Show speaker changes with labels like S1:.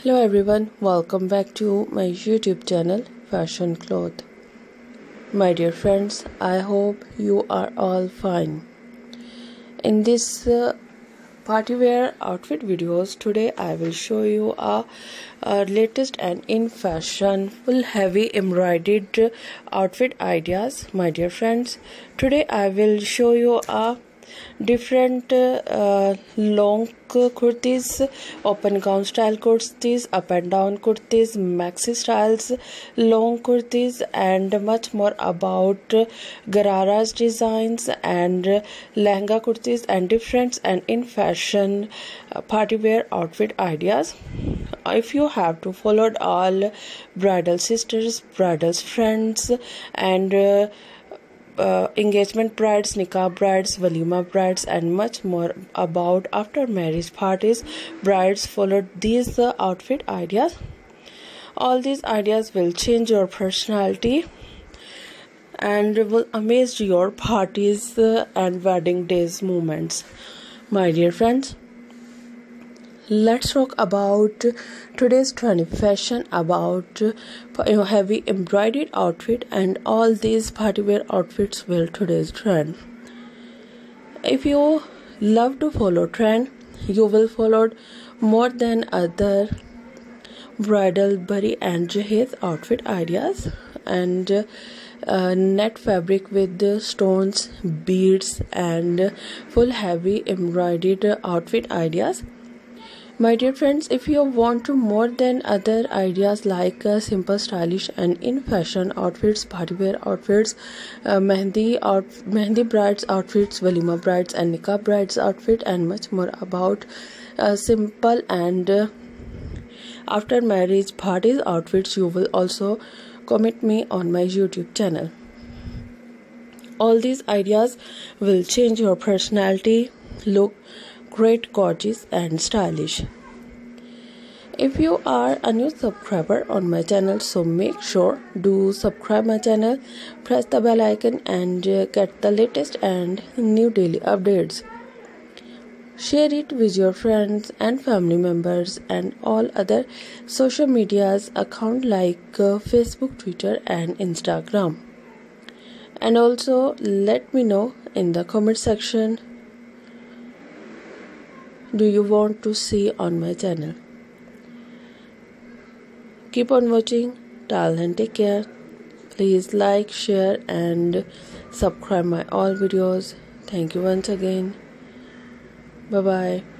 S1: Hello everyone, welcome back to my YouTube channel Fashion Cloth. My dear friends, I hope you are all fine. In this uh, party wear outfit videos today I will show you a, a latest and in fashion full heavy embroidered outfit ideas my dear friends. Today I will show you a different uh, long kurtis open gown style kurtis up and down kurtis maxi styles long kurtis and much more about gararas designs and lehenga kurtis and different and in fashion uh, party wear outfit ideas. If you have to follow all bridal sisters bridal friends and uh, uh, engagement brides, nikah brides, walima brides, and much more about after marriage parties. Brides followed these uh, outfit ideas. All these ideas will change your personality and will amaze your parties uh, and wedding days moments. My dear friends, let's talk about today's trendy fashion about heavy embroidered outfit and all these party wear outfits will today's trend. If you love to follow trend you will follow more than other bridal bari and jahez outfit ideas and uh, net fabric with stones beads and full heavy embroidered outfit ideas my dear friends, if you want to more than other ideas like uh, simple, stylish, and in fashion outfits, party wear outfits, uh, mehndi out mehndi brides outfits, walima brides, and nikah brides outfit, and much more about uh, simple and uh, after marriage parties outfits, you will also comment me on my YouTube channel. All these ideas will change your personality, look great, gorgeous, and stylish. If you are a new subscriber on my channel, so make sure do subscribe my channel, press the bell icon, and uh, get the latest and new daily updates. Share it with your friends and family members and all other social medias account like uh, Facebook, Twitter, and Instagram. And also let me know in the comment section do you want to see on my channel. Keep on watching. Till then, take care. Please like, share, and subscribe my all videos. Thank you once again. Bye bye.